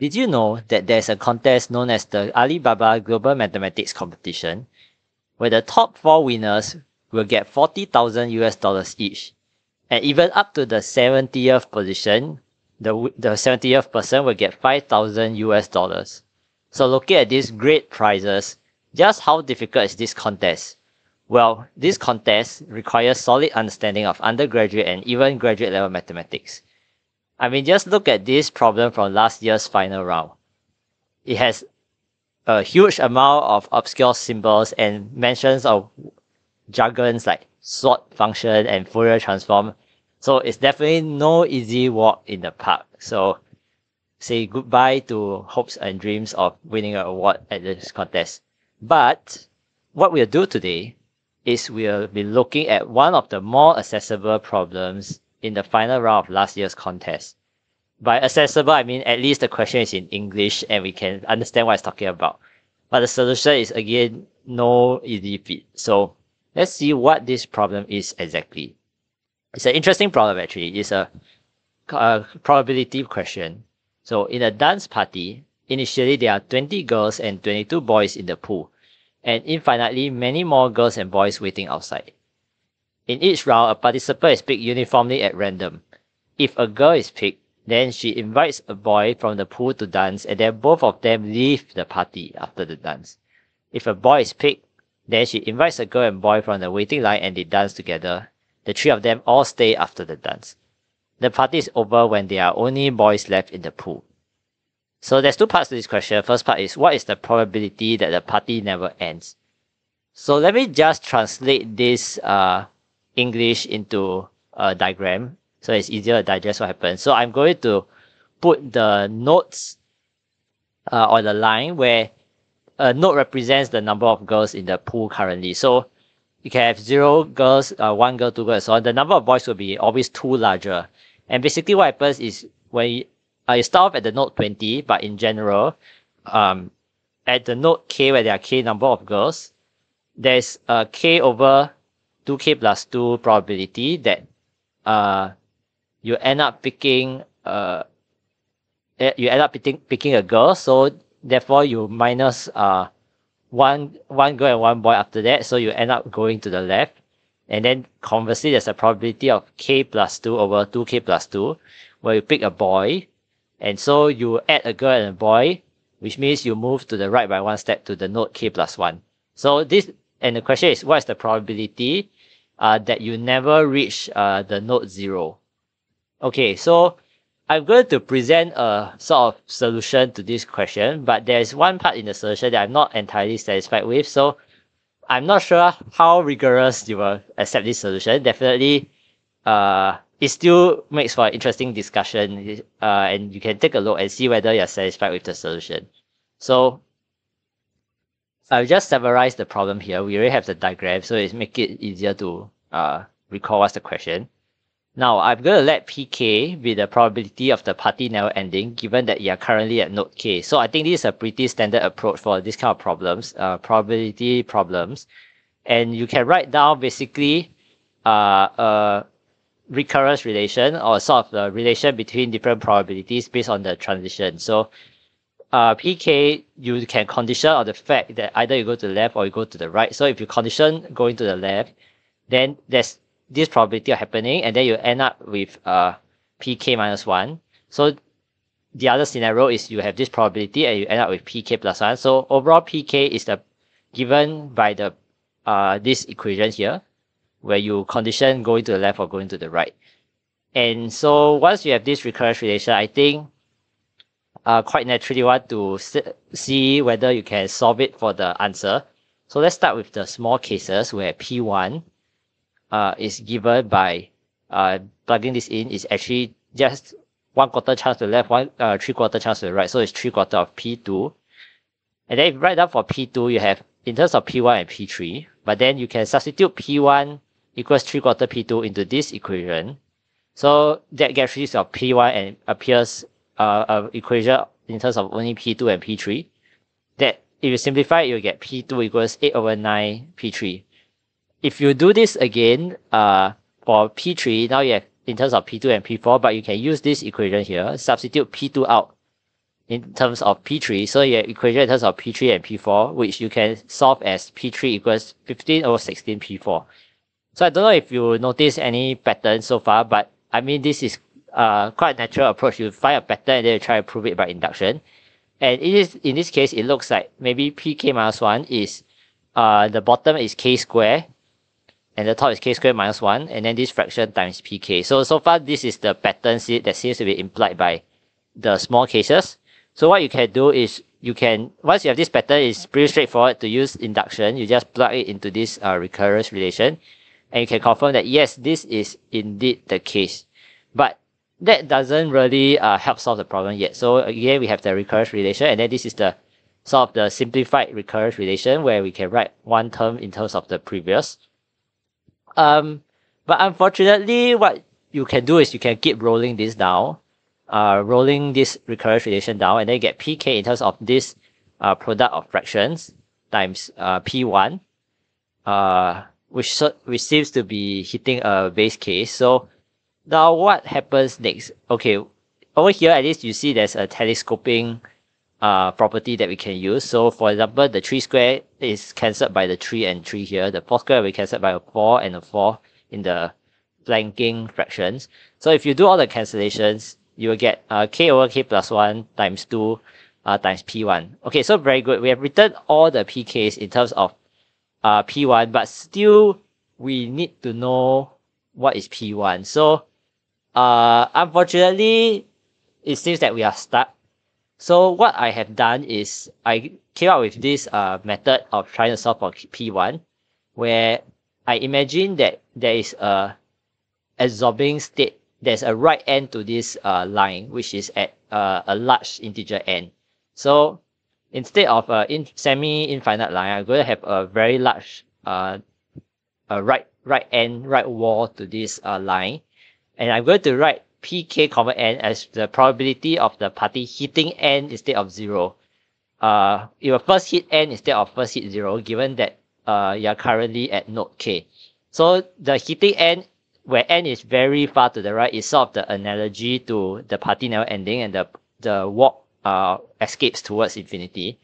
Did you know that there's a contest known as the Alibaba Global Mathematics Competition, where the top four winners will get 40,000 US dollars each, and even up to the 70th position, the, the 70th person will get 5,000 US dollars. So looking at these great prizes, just how difficult is this contest? Well, this contest requires solid understanding of undergraduate and even graduate level mathematics. I mean, just look at this problem from last year's final round. It has a huge amount of obscure symbols and mentions of jargons like sort function and Fourier transform. So it's definitely no easy walk in the park. So say goodbye to hopes and dreams of winning an award at this contest. But what we'll do today is we'll be looking at one of the more accessible problems in the final round of last year's contest. By accessible, I mean at least the question is in English and we can understand what it's talking about. But the solution is again no easy feat. So let's see what this problem is exactly. It's an interesting problem actually. It's a, a probability question. So in a dance party, initially there are 20 girls and 22 boys in the pool, and infinitely many more girls and boys waiting outside. In each round, a participant is picked uniformly at random. If a girl is picked, then she invites a boy from the pool to dance and then both of them leave the party after the dance. If a boy is picked, then she invites a girl and boy from the waiting line and they dance together. The three of them all stay after the dance. The party is over when there are only boys left in the pool. So there's two parts to this question. First part is what is the probability that the party never ends? So let me just translate this uh, English into a diagram so it's easier to digest what happens. So I'm going to put the nodes uh, on the line where a node represents the number of girls in the pool currently. So you can have zero girls, uh, one girl, two girls. So the number of boys will be always two larger. And basically what happens is when you, uh, you start off at the node 20, but in general, um, at the node k where there are k number of girls, there's a k over 2k plus 2 probability that uh, you end up picking uh, eh, you end up picking, picking a girl. So therefore you minus uh, one one girl and one boy after that. So you end up going to the left. And then conversely there's a probability of k plus 2 over 2k plus 2 where you pick a boy. And so you add a girl and a boy which means you move to the right by one step to the node k plus 1 so this and the question is what is the probability uh, that you never reach uh, the node zero. Okay, so I'm going to present a sort of solution to this question, but there's one part in the solution that I'm not entirely satisfied with. So I'm not sure how rigorous you will accept this solution. Definitely, uh, it still makes for an interesting discussion, uh, and you can take a look and see whether you're satisfied with the solution. So I'll just summarize the problem here. We already have the diagram, so it make it easier to uh, recall what's the question. Now, I'm going to let pk be the probability of the party never ending, given that you are currently at node k. So I think this is a pretty standard approach for this kind of problems, uh, probability problems. And you can write down basically uh, a recurrence relation or sort of the relation between different probabilities based on the transition. So uh, PK, you can condition on the fact that either you go to the left or you go to the right. So if you condition going to the left, then there's this probability of happening, and then you end up with uh, PK minus 1. So the other scenario is you have this probability and you end up with PK plus 1. So overall PK is the given by the uh, this equation here, where you condition going to the left or going to the right. And so once you have this recurrence relation, I think uh, quite naturally want to see whether you can solve it for the answer. So let's start with the small cases where P1 uh, is given by uh, plugging this in is actually just one quarter chance to the left, one uh, three quarter chance to the right. So it's three quarter of P2. And then if you write down for P2, you have in terms of P1 and P3, but then you can substitute P1 equals three quarter P2 into this equation. So that gets rid of P1 and appears uh, uh, equation in terms of only P2 and P3, that if you simplify you get P2 equals 8 over 9 P3. If you do this again uh, for P3, now you have in terms of P2 and P4, but you can use this equation here, substitute P2 out. in terms of P3. So your equation in terms of P3 and P4, which you can solve as P3 equals 15 over 16 P4. So I don't know if you notice any pattern so far, but I mean, this is uh, quite a natural approach. You find a pattern and then you try to prove it by induction. And it is, in this case, it looks like maybe pk minus 1 is, uh, the bottom is k square and the top is k squared minus 1 and then this fraction times pk. So, so far this is the pattern that seems to be implied by the small cases. So what you can do is you can, once you have this pattern, it's pretty straightforward to use induction. You just plug it into this uh, recurrence relation and you can confirm that yes, this is indeed the case. But that doesn't really uh, help solve the problem yet. So again, we have the recurrence relation and then this is the sort of the simplified recurrence relation where we can write one term in terms of the previous. Um, but unfortunately, what you can do is you can keep rolling this down, uh, rolling this recurrence relation down, and then get pk in terms of this uh, product of fractions times uh, p1, uh, which so, which seems to be hitting a base case. So now what happens next? Okay, over here at least you see there's a telescoping uh, property that we can use. So for example, the 3 square is cancelled by the 3 and 3 here. The 4 square will be cancelled by a 4 and a 4 in the flanking fractions. So if you do all the cancellations, you will get uh, k over k plus 1 times 2 uh, times p1. Okay, so very good. We have written all the pk's in terms of uh, p1, but still we need to know what is p1. So uh, unfortunately, it seems that we are stuck so what I have done is I came up with this uh, method of trying to solve for P1 where I imagine that there is a absorbing state, there's a right end to this uh, line which is at uh, a large integer n. So instead of a in semi-infinite line, I'm going to have a very large uh, a right right end, right wall to this uh, line. And I'm going to write pk comma n as the probability of the party hitting n instead of zero. Uh, it will first hit n instead of first hit zero, given that uh, you're currently at node k. So the hitting n, where n is very far to the right, is sort of the analogy to the party never ending and the, the walk uh, escapes towards infinity.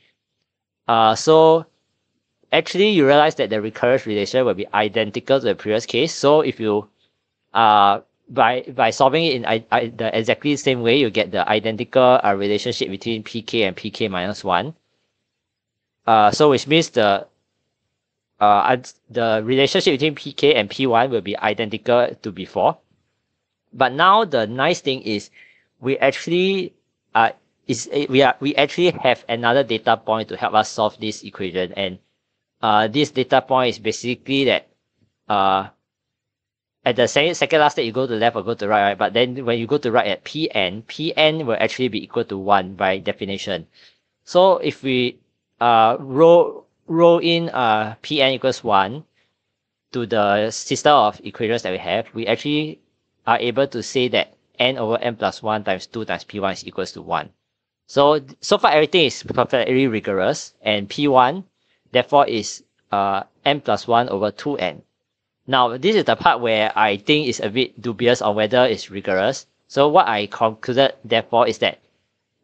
Uh, so actually you realize that the recurrence relation will be identical to the previous case. So if you uh, by by solving it in I, I, the exactly same way, you get the identical uh, relationship between pk and pk minus 1. Uh, so which means the uh, the relationship between pk and p1 will be identical to before. But now the nice thing is we actually uh, is we are we actually have another data point to help us solve this equation and uh, this data point is basically that uh, at the same second last state, you go to left or go to right, right? But then when you go to right at Pn, Pn will actually be equal to 1 by definition. So if we uh, roll, roll in uh, Pn equals 1 to the system of equations that we have, we actually are able to say that n over n plus 1 times 2 times P1 is equals to 1. So, so far everything is perfectly rigorous and P1 therefore is uh, n plus 1 over 2n. Now, this is the part where I think is a bit dubious on whether it's rigorous. So what I concluded therefore is that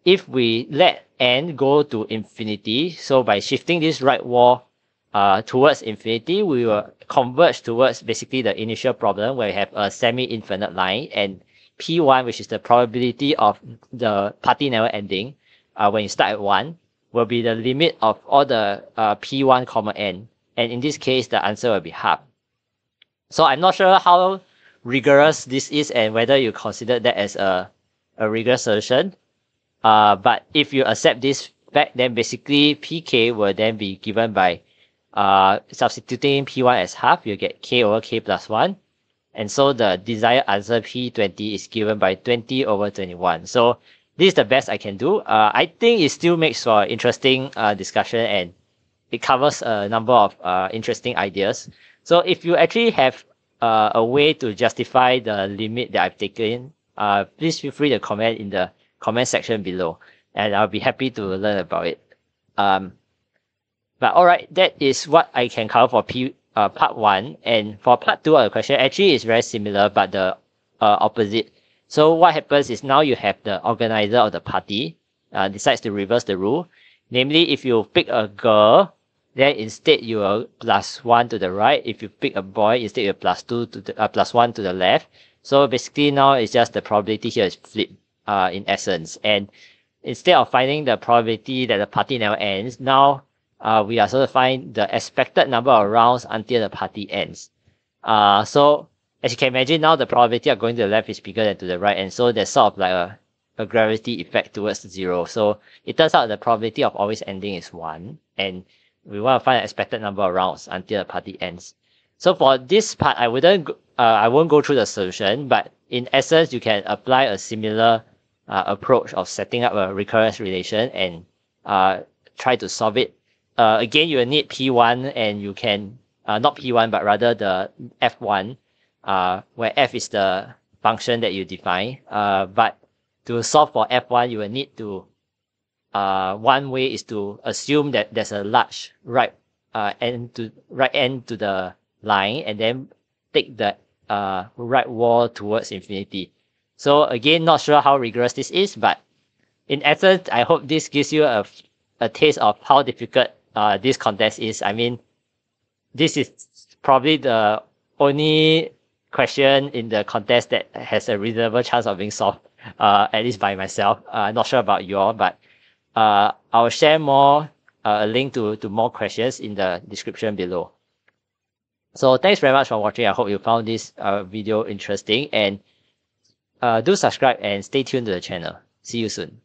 if we let n go to infinity, so by shifting this right wall uh, towards infinity, we will converge towards basically the initial problem where we have a semi-infinite line and P1, which is the probability of the party never ending uh, when you start at 1, will be the limit of all the uh, P1 comma n. And in this case, the answer will be half. So I'm not sure how rigorous this is and whether you consider that as a, a rigorous solution. Uh, but if you accept this fact, then basically pk will then be given by uh, substituting p1 as half, you get k over k plus 1. And so the desired answer p20 is given by 20 over 21. So this is the best I can do. Uh, I think it still makes for interesting uh, discussion and it covers a number of uh, interesting ideas. So if you actually have uh, a way to justify the limit that I've taken, uh, please feel free to comment in the comment section below, and I'll be happy to learn about it. Um, but alright, that is what I can cover for P, uh, part one. And for part two of the question, actually it's very similar, but the uh, opposite. So what happens is now you have the organizer of the party, uh, decides to reverse the rule. Namely, if you pick a girl, then instead you are plus one to the right. If you pick a boy, instead you're plus two to the uh, plus one to the left. So basically now it's just the probability here is flipped uh, in essence. And instead of finding the probability that the party never ends, now uh, we are sort of find the expected number of rounds until the party ends. Uh, so as you can imagine now the probability of going to the left is bigger than to the right and so there's sort of like a, a gravity effect towards zero. So it turns out the probability of always ending is one and we want to find the expected number of rounds until the party ends. So for this part, I wouldn't, uh, I won't go through the solution, but in essence, you can apply a similar uh, approach of setting up a recurrence relation and uh, try to solve it. Uh, again, you will need P1 and you can, uh, not P1, but rather the F1, uh, where F is the function that you define. Uh, but to solve for F1, you will need to, uh, one way is to assume that there's a large right uh, end to right end to the line and then take the uh, right wall towards infinity. So again, not sure how rigorous this is, but in essence, I hope this gives you a, a taste of how difficult uh, this contest is. I mean, this is probably the only question in the contest that has a reasonable chance of being solved, uh, at least by myself. Uh, not sure about you all, but uh, I'll share more, uh, a link to, to more questions in the description below. So thanks very much for watching. I hope you found this uh, video interesting and uh, do subscribe and stay tuned to the channel. See you soon.